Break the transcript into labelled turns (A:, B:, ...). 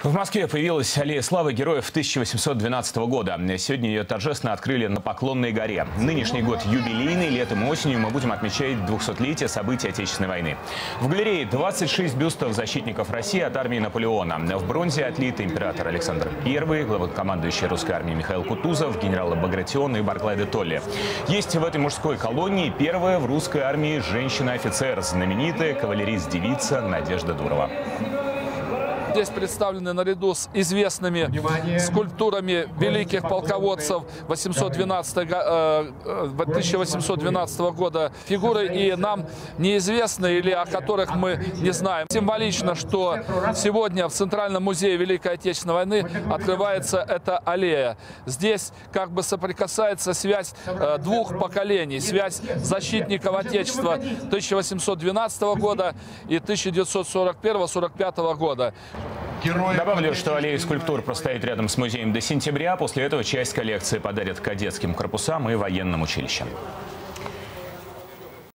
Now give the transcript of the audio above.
A: В Москве появилась аллея славы героев 1812 года. Сегодня ее торжественно открыли на Поклонной горе. Нынешний год юбилейный. Летом и осенью мы будем отмечать 200-летие событий Отечественной войны. В галерее 26 бюстов защитников России от армии Наполеона. В бронзе отлиты император Александр I, главнокомандующий русской армии Михаил Кутузов, генералы Багратион и Барклай де Толли. Есть в этой мужской колонии первая в русской армии женщина-офицер, знаменитая кавалерист-девица Надежда Дурова.
B: Здесь представлены наряду с известными Внимание. скульптурами великих полководцев 812, 1812 э, года фигуры и нам неизвестны или о которых мы не знаем. Символично, что сегодня в Центральном музее Великой Отечественной войны открывается эта аллея. Здесь как бы соприкасается связь э, двух поколений, связь защитников Отечества 1812 года и 1941-45 года.
A: Добавлю, что аллея скульптур простоит рядом с музеем до сентября. После этого часть коллекции подарят кадетским корпусам и военным училищам.